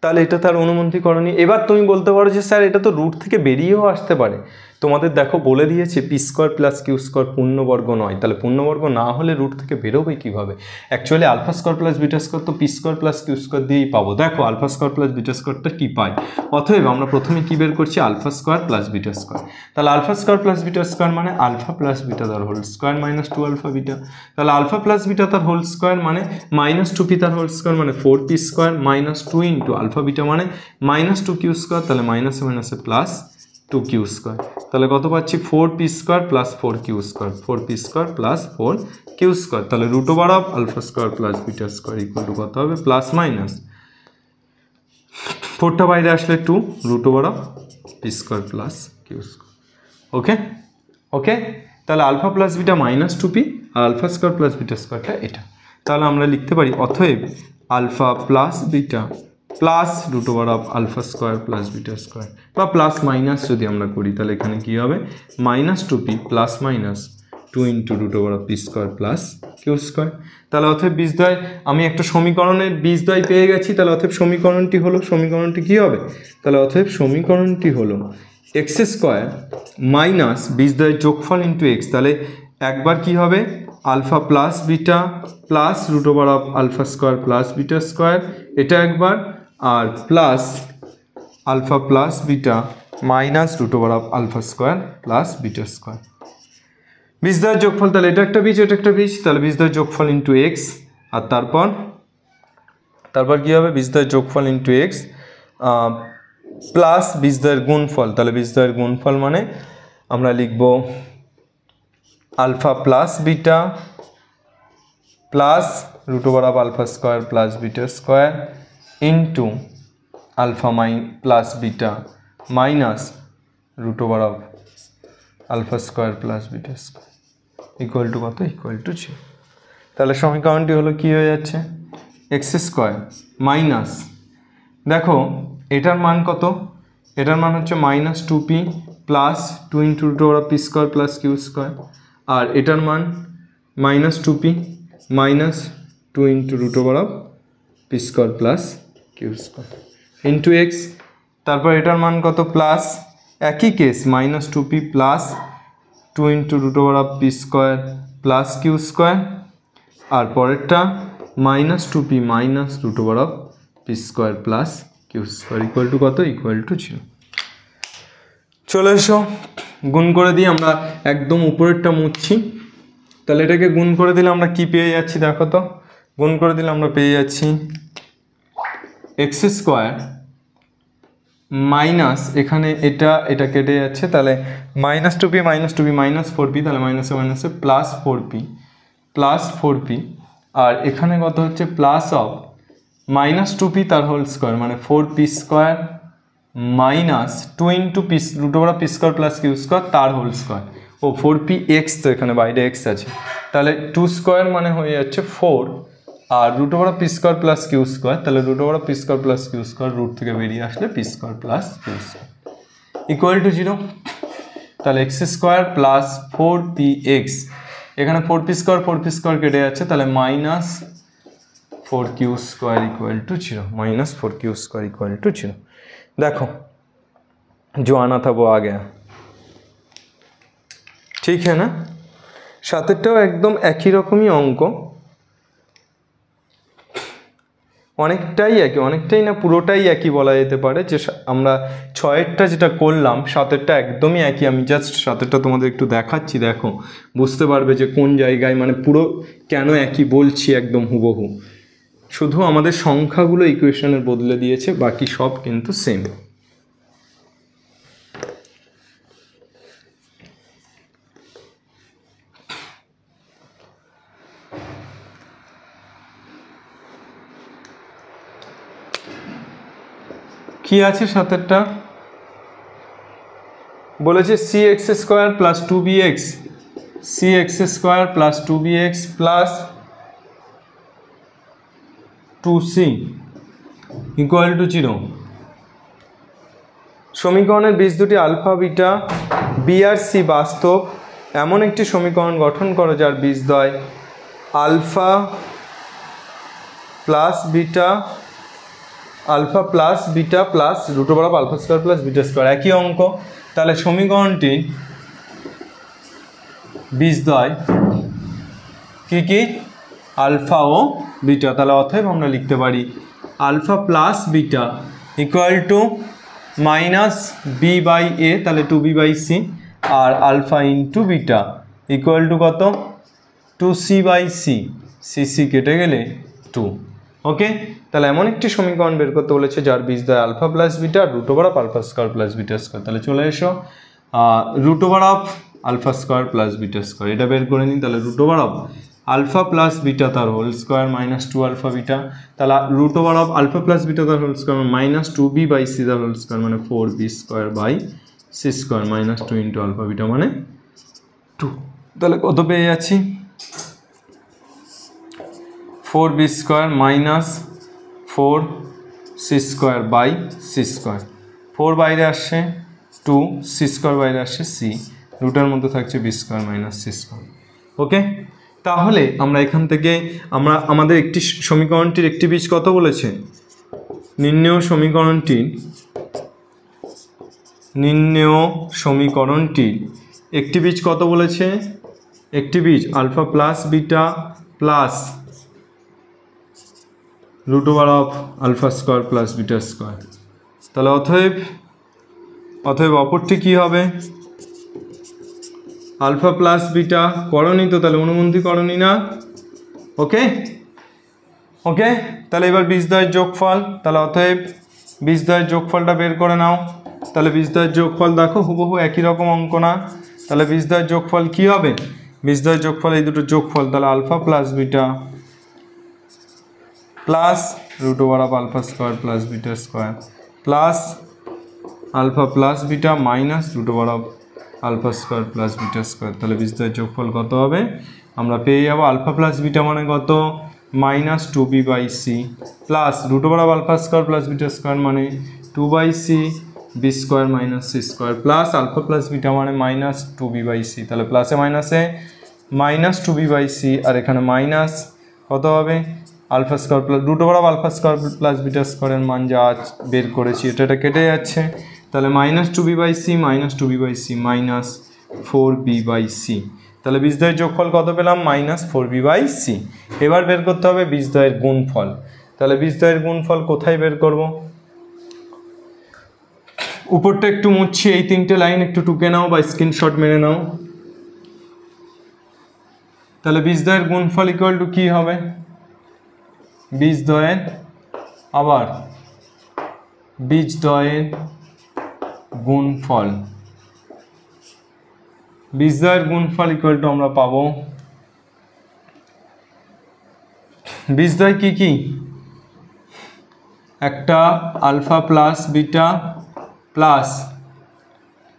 তাহলে এটা তার অনুমতি করণী। এবার তুমি বলতে পারো যে, স্যার, এটা তো রুট থেকে বেরিয়েও আসতে পারে। তোমাদের দেখো বলে দিয়েছে p square plus q square পূর্ণবর্গ নয়। তাহলে পূর্ণবর্গ না হলে রুট থেকে বেরোবে কীভাবে? Actually alpha square plus beta square তো p square plus q square দিয়েই পাবো। দেখো আলফা স্কোয়ার প্লাস বিটা স্কোয়ারটা কী পাই? অতএব আমরা প্রথমে কী বের করছি? Alpha square plus beta square তাহলে alpha square plus beta square মানে আলফা প্লাস বিটা তার whole square minus two alpha beta তাহলে আলফা প্লাস বিটা তার হোল স্কোয়ার মানে মাইনাস টু পি তার হোল স্কোয়ার মানে four p square minus two into alpha beta মানে minus two Q square তাহলে মাইনাসে মাইনাসে প্লাস টু কিউ স্কোয়ার তাহলে কত পাচ্ছি? Four p square plus four q square four p square plus four q square তাহলে root over of alpha square plus beta square equal to কত হবে? Plus minus ফোরটা বাইরে আসলে two root over of p square plus q square okay okay তাহলে alpha plus beta minus two p আর alpha square plus beta স্কোয়ারটা এটা। তাহলে আমরা লিখতে পারি অথব alpha plus beta plus root over of alpha square plus beta square. বা plus minus যদি আমরা করি, তাহলে এখানে কী হবে? Minus two p plus minus two into root over of p square plus q square. তাহলে অথব বীজদ্বয়, আমি একটা সমীকরণের বীজদ্বয় পেয়ে গেছি, তাহলে অথব সমীকরণটি হলো, সমীকরণটি কী হবে? তাহলে অথব সমীকরণটি হলো এক্স স্কোয়ার মাইনাস বীজদ্বয়ের যোগফল ইন্টু এক্স। তাহলে একবার কি হবে? Alpha plus beta plus root over of alpha square plus beta square. এটা একবার আর plus alpha plus beta minus root over of alpha square plus beta square বীজদ্বয়ের যোগফল তাহলে এটা একটা বীজ, এটা একটা বীজ, তাহলে বীজদ্বয়ের যোগফল ইন্টু এক্স আর তারপর? তারপর কী হবে? বীজদ্বয়ের যোগফল ইন্টু এক্স প্লাস বীজদ্বয়ের গুণফল, তাহলে বীজদ্বয়ের গুণফল মানে আমরা লিখব alpha plus beta plus root over of alpha square plus beta square into alpha my plus beta minus root over of alpha square plus beta square equal to কত? Equal to ছিল তাহলে সমীকরণটি হলো কী হয়ে যাচ্ছে? এক্স স্কোয়ার মাইনাস দেখো, এটার মান কত? এটার মান হচ্ছে minus two p plus two into root over p square plus q square আর এটার মান minus two p minus two into root over of p square plus q square into x তারপর এটার মান কত? প্লাস একই case minus two p plus two into root over of p square plus q square আর পরেরটা minus two p minus root over of p square plus q square equal to কত? Equal to ছিল চলে এসো, গুণ করে দিয়ে আমরা একদম উপরেরটা মুছছি। তাহলে এটাকে গুণ করে দিলে আমরা কি পেয়ে যাচ্ছি দেখো তো? গুণ করে দিলে আমরা পেয়ে যাচ্ছি এক্স স্কোয়ার মাইনাস, এখানে এটা এটা কেটে যাচ্ছে, তাহলে minus two p, minus two p, minus four p, তাহলে মাইনাসে মাইনাসে plus four p, plus four p, আর এখানে কত হচ্ছে, plus of, minus two p তার হোল স্কোয়ার মানে four p square minus two into p root over p square plus q square তার whole square. ও, ফোর পি এক্স তো এখানে বাইরে এক্স আছে। তাহলে টু স্কোয়ার মানে হয়ে যাচ্ছে ফোর আর root over p square plus q square তাহলে root over p square plus q square root থেকে বেরিয়ে আসলে p square plus q square equal to zero তাহলে x square plus four p x এখানে four p square four p square কেটে যাচ্ছে তাহলে minus four q square equal to zero minus four q square equal to zero देखो जो आना था वो आ गया ঠিক है না সাতেরটাও একদম একই রকমই অঙ্ক অনেকটাই একই, অনেকটাই না পুরোটাই একই বলা যেতে পারে যে আমরা ছয়েরটা যেটা করলাম, সাতেরটা একদমই একই। আমি জাস্ট সাতেরটা তোমাদের একটু দেখাচ্ছি, দেখো। বুঝতে পারবে যে কোন জায়গায় মানে পুরো কেন একই বলছি একদম হুবহু। শুধু আমাদের সংখ্যাগুলো ইকুয়েশনের বদলে দিয়েছে, বাকি সব কিন্তু সেম কি আছে সাতেরটা? বলেছে c x square plus two b x c x square plus two b x plus two c equal to zero সমীকরণের বীজ দুটি আলফা বিটা বি আর সি বাস্তব। এমন একটি সমীকরণ গঠন করো যার বীজদ্বয় alpha plus beta alpha plus beta plus root over alpha square plus beta square. একই অঙ্ক। তাহলে সমীকরণটি বীজদ্বয় কি কি? আলফা ও বিটা। তাহলে অতএব আমরা লিখতে পারি alpha plus beta equal to minus b by a, তাহলে two B by C, R alpha into beta equal to কত? Two c by c. C c কেটে গেলে টু। ওকে তাহলে এমন একটি সমীকরণ বের করতে বলেছে যার বীজ দেয় alpha plus beta root over of alpha square plus beta square তাহলে চলে এসো। Root over of alpha square plus beta square এটা বের করে নিই তাহলে root over of alpha plus beta তার whole square minus two alpha beta তাহলে root over of alpha plus beta তার whole square minus two b by c তার whole square মানে four b square by c square minus two into alpha beta মানে two তাহলে কত পেয়ে যাচ্ছি? Four b square minus four c square by c square. Four বাইরে আসছে, two C square বাইরে আসছে, সি। রুটের মধ্যে থাকছে b square minus c square. Okay? তাহলে আমরা এখান থেকে, আমরা আমাদের একটি সমীকরণটির একটি বীজ কত বলেছে? নির্ণেয় সমীকরণটির নির্ণেয় সমীকরণটির একটি বীজ কত বলেছে? একটি বীজ, alpha plus beta plus root over of alpha square plus beta square তাহলে অতএব অতএব অপরটি কী হবে? আলফা প্লাস বিটা করণী তো তাহলে অনুবন্ধী করণী না? ওকে ওকে তাহলে এবার বীজদ্বয়ের যোগফল, তাহলে অতএব বীজদ্বয়ের যোগফলটা বের করে নাও। তাহলে বীজদ্বয়ের যোগফল দেখো, হুবহু একই রকম অঙ্ক না। তাহলে বীজদ্বয়ের যোগফল কী হবে? বীজদ্বয়ের যোগফল এই দুটো যোগফল, তাহলে alpha plus beta plus root over of alpha square plus beta square plus alpha plus beta minus root over of alpha square plus beta square তাহলে বীজদ্বয়ের যোগফল কত হবে? আমরা পেয়ে যাব আলফা প্লাস বিটা মানে কত? Minus two b by c plus root over of alpha square plus beta square মানে two by c b square minus c square plus alpha plus beta মানে minus two b by c তাহলে প্লাসে মাইনাসে minus two b by c আর এখানে minus কত হবে? Alpha square plus root over alpha square plus beta স্কোয়ারের মান যা বের করেছি। এটা এটা কেটে যাচ্ছে। তাহলে minus two b by c minus two b by c minus four b by c তাহলে বীজদ্বয়ের যোগফল কত পেলাম? Minus four b by c এবার বের করতে হবে বীজদ্বয়ের গুণফল। তাহলে বীজদ্বয়ের গুণফল কোথায় বের করব? উপরটা একটু মুছছি, এই তিনটে লাইন একটু টুকে নাও বা স্ক্রিনশট মেরে নাও। তাহলে বীজদ্বয়ের গুণফল ইকুয়াল টু কী হবে? বীজদ্বয়ের আবার বীজদ্বয়ের গুণফল বীজদ্বয়ের গুণফল ইকুয়াল টু আমরা পাবো। বীজদ্বয় কি কি? একটা alpha plus beta plus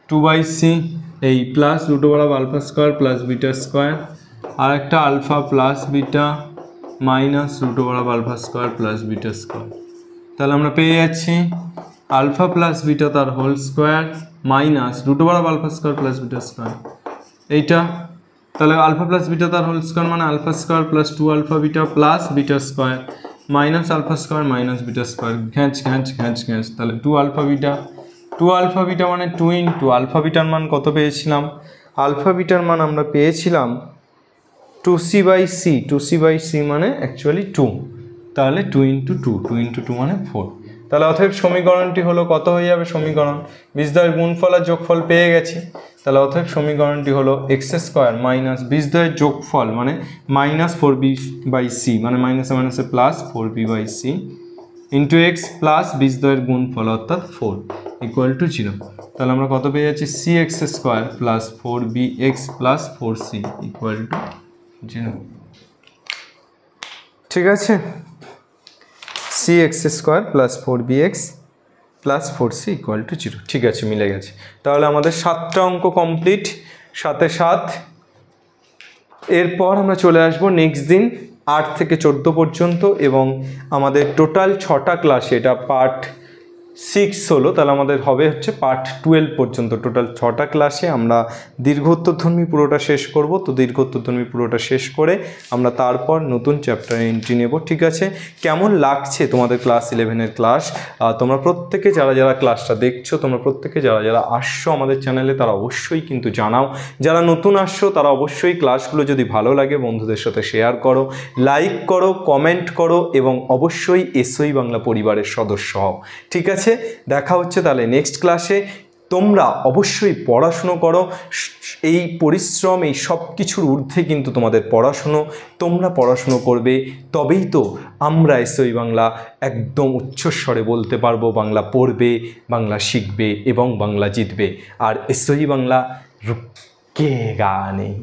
two by c, এই plus root of alpha square plus beta square, আর একটা alpha plus beta minus root over of alpha square plus beta square তাহলে আমরা পেয়ে যাচ্ছি আলফা প্লাস বিটা তার whole square minus root over of alpha square plus beta square এইটা, তাহলে alpha plus beta তার whole square মানে alpha square plus two alpha beta plus beta square minus alpha square minus beta square ঘ্যাঁচ ঘ্যাঁচ ঘ্যাঁচ ঘ্যাঁচ। তাহলে two alpha beta two alpha beta মানে two in two alpha বিটার মান কত পেয়েছিলাম? আলফা বিটার মান আমরা পেয়েছিলাম two c by c two c by c মানে অ্যাকচুয়ালি টু তাহলে two into two two into two মানে ফোর তাহলে অতএব সমীকরণটি হলো কত হয়ে যাবে সমীকরণ? বীজদ্বয়ের গুণফল আর যোগফল পেয়ে গেছি। তাহলে অতএব সমীকরণটি হলো এক্স স্কোয়ার মাইনাস বীজদ্বয়ের যোগফল মানে minus four b by c মানে মাইনাসে মাইনাসে plus four b by c into x plus বীজদ্বয়ের গুণফল অর্থাৎ ফোর ইকুয়াল টু জিরো তাহলে আমরা কত পেয়ে যাচ্ছি? C x square plus four B x plus four C equal to ঠিক আছে? C x square plus four B x plus four C equal to zero ঠিক আছে, মিলে গেছে। তাহলে আমাদের সাতটা অঙ্ক কমপ্লিট সাথে সাত। এরপর আমরা চলে আসব নেক্সট দিন, আট থেকে চোদ্দ পর্যন্ত এবং আমাদের টোটাল ছটা ক্লাসে এটা পার্ট সিক্স হলো, তাহলে আমাদের হবে হচ্ছে পার্ট টুয়েলভ পর্যন্ত। টোটাল ছটা ক্লাসে আমরা দীর্ঘোত্তরধর্মী পুরোটা শেষ করব। তো দীর্ঘোত্তরধর্মী পুরোটা শেষ করে আমরা তারপর নতুন চ্যাপ্টারে এন্ট্রি নেব, ঠিক আছে? কেমন লাগছে তোমাদের ক্লাস ইলেভেনের ক্লাস তোমরা প্রত্যেকে যারা যারা ক্লাসটা দেখছ, তোমরা প্রত্যেকে যারা যারা আসছো আমাদের চ্যানেলে তারা অবশ্যই কিন্তু জানাও। যারা নতুন আসছো, তারা অবশ্যই ক্লাসগুলো যদি ভালো লাগে, বন্ধুদের সাথে শেয়ার করো লাইক করো কমেন্ট করো, এবং অবশ্যই এসওই বাংলা পরিবারের সদস্য হও, ঠিক আছে? দেখা হচ্ছে তাহলে নেক্সট ক্লাসে তোমরা অবশ্যই পড়াশুনো করো। এই পরিশ্রম, এই সব কিছুর ঊর্ধ্বে কিন্তু তোমাদের পড়াশুনো, তোমরা পড়াশুনো করবে। তবেই তো আমরা এসওই বাংলা একদম উচ্চস্বরে বলতে পারব, বাংলা পড়বে, বাংলা শিখবে এবং বাংলা জিতবে। আর এসওই বাংলা রুকে গা নেই